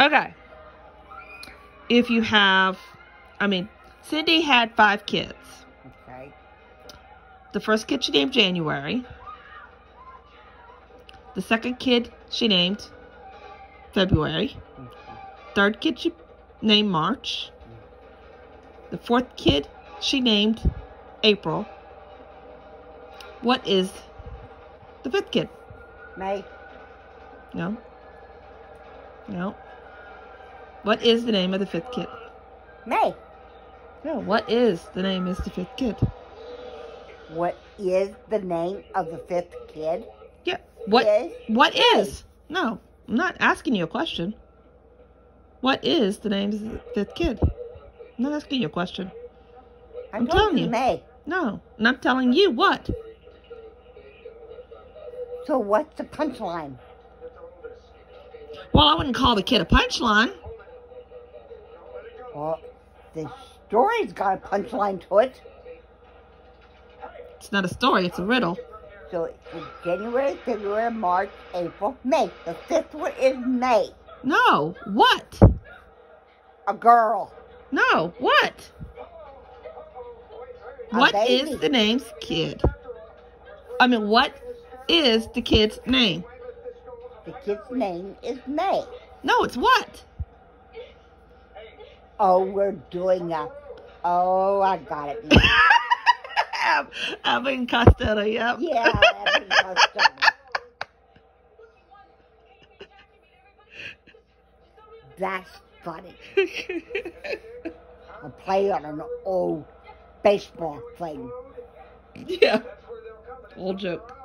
Okay. If you have, I mean, Cindy had five kids. Okay. The first kid she named January. The second kid she named February. Third kid she named March. The fourth kid she named April. What is the fifth kid? May. No. No. What is the name of the fifth kid? May. No. What is the name of the fifth kid? What is the name of the fifth kid? Yeah. What? Is What is? No, I'm not asking you a question. What is the name of the fifth kid? I'm not asking you a question. I'm, I'm telling you. May. No, and I'm telling you what. So what's the punchline? Well, I wouldn't call the kid a punchline. Well, the story's got a punchline to it. It's not a story, it's a riddle. So it's January, February, March, April, May. The fifth one is May. No, what? A girl. No, what? A What baby. is the name's kid? I mean, what is the kid's name? The kid's name is May. No, it's what? Oh, we're doing a. Oh, I got it. now. And Costello, yep. yeah, Costello. that's funny. I play on an old baseball thing. yeah. Old joke.